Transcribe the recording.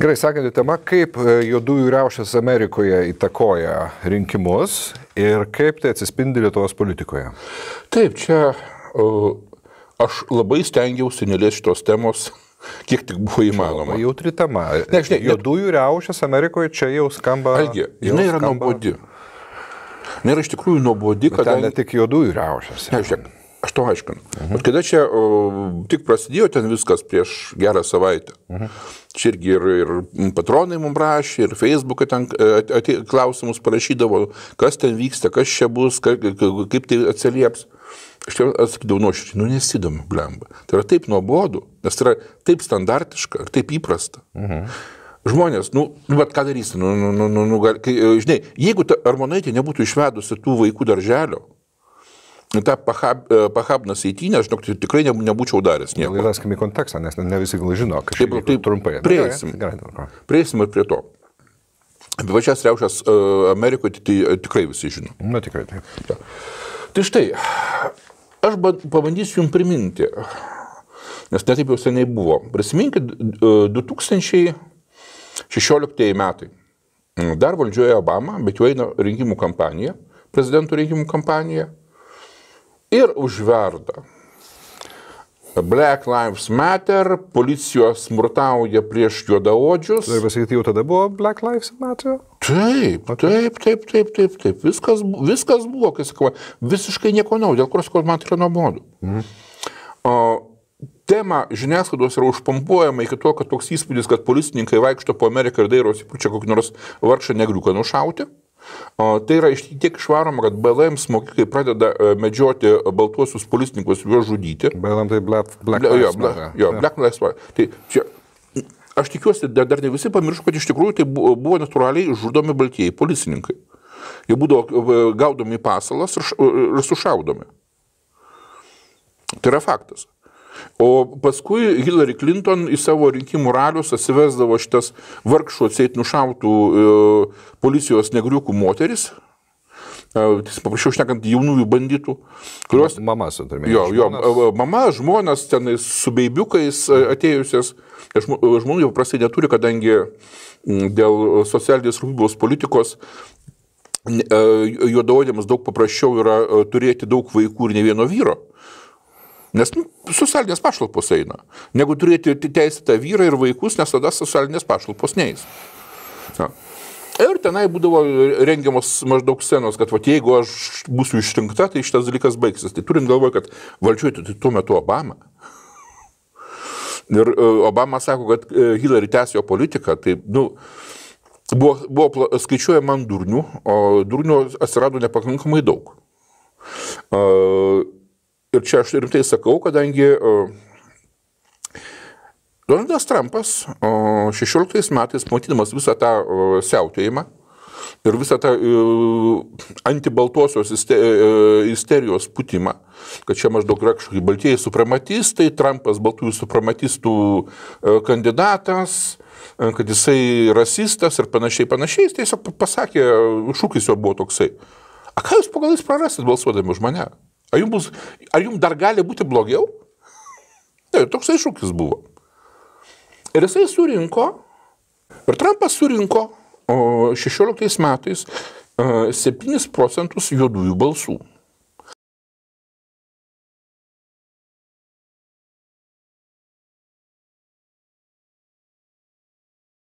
Gerai, sekanti tema, kaip e, juodųjų riaušės Amerikoje įtakoja rinkimus ir kaip tai atsispindi Lietuvos politikoje. Taip, čia aš labai stengiausi nelėsti šitos temos kiek tik buvo įmanoma. Jautri tema. Ne, žinai, juodųjų riaušės Amerikoje čia jau skamba. Algi, jinai yra skamba... nuobodi. Nėra iš tikrųjų nuobodi, kad... Ten ne tik juodųjų riaušės. Ne, žiūrėk, aš to aiškinu. Uh -huh. Kada čia o, tik prasidėjo ten viskas prieš gerą savaitę. Uh -huh. Čia irgi ir, ir patronai mums rašė, ir Facebook'e ten e, atė, klausimus parašydavo, kas ten vyksta, kas čia bus, ka, kaip tai atsilieps. Aš jau atsakydavau nuoširdžiai, nu nesidomu, blemba. Tai yra taip nuobodu, nes tai yra taip standartiška ir taip įprasta. Mhm. Žmonės, nu, nu, bet ką darysi, nu, nu, nu, nu, nu gal, kai, žinai, jeigu ta Armonaitė nebūtų išvedusi tų vaikų darželio, tą pahab, e, pahabnas įtynę, aš žinok, tikrai ne, nebūčiau daręs nieko. Įveskime į kontekstą, nes ne visi gal žino, kad taip, taip trumpai. Prieisim. Prieisim ir prie to. Apie pačias riaušės uh, Amerikoje tai, tai tikrai visi žino. Na tikrai taip. Ja. Tai štai, aš pabandysiu jums priminti, nes netaip jau seniai buvo. Prisiminkit 2016 e, metai. Dar valdžioje Obama, bet jau eina rinkimų kampanija, prezidentų rinkimų kampanija ir užverda. Black Lives Matter, policijos smurtauja prieš juodaodžius. Ir pasakyti, jau tada buvo Black Lives Matter? Taip, taip, taip, taip, taip, taip. Viskas, viskas buvo, kai sakau, visiškai nieko naujo, dėl kurios man tai yra nuobodu. Mhm. O, tema žiniasklaidos yra užpampuojama iki to, kad toks įspūdis, kad policininkai vaikšto po Ameriką ir dairosi, čia kokį nors vargšą negriuką nušauti. O tai yra tiek išvaroma, kad BLM smogikai pradeda e, medžioti baltuosius policininkus, juos žudyti. BLM tai Black, black Lives Matter. Jo, jo, Black Lives Matter. Tai čia, aš tikiuosi, dar, dar ne visi pamiršo, kad iš tikrųjų tai buvo, buvo natūraliai žudomi baltieji policininkai. Jie būdavo e, gaudomi pasalas ir, ir sušaudomi. Tai yra faktas. O paskui Hillary Clinton į savo rinkimų ralius atsivesdavo šitas vargšų atseit nušautų e, policijos negriukų moteris, e, paprašiau šnekant, jaunųjų banditų, kurios... Mama su tarmė. Jo, jo, e, mama, žmonas ten su beibiukais atėjusios, žmonių jau prastai neturi, kadangi dėl socialinės rūpybos politikos juodaodėms daug paprasčiau yra turėti daug vaikų ir ne vieno vyro. Nes nu, socialinės pašalpos eina. Negu turėti teisėtą vyrą ir vaikus, nes tada socialinės pašalpos neįs. Ja. Ir tenai būdavo rengiamos maždaug scenos, kad va, jeigu aš būsiu išrinkta, tai šitas dalykas baigsis. Tai turint galvoje, kad valdžioje tai tuo metu Obama. Ir e, Obama sako, kad e, Hillary tęs jo politiką. Tai, nu, buvo, buvo skaičiuojama ant durnių, o durnių atsirado nepakankamai daug. Uh, ir čia aš rimtai sakau, kadangi Donaldas Trumpas 16 metais, matydamas visą tą siautėjimą ir visą tą antibaltosios isterijos putimą, kad čia maždaug yra kažkokie baltieji suprematistai, Trumpas baltųjų suprematistų kandidatas, kad jisai rasistas ir panašiai, panašiai, jis tiesiog pasakė, šūkis jo buvo toksai. A ką jūs pagal jis prarasit balsuodami už mane? Ar jums, bus, ar jums dar gali būti blogiau? Tai toks iššūkis buvo. Ir jisai surinko, ir Trumpas surinko 16 metais 7 procentus juodųjų balsų.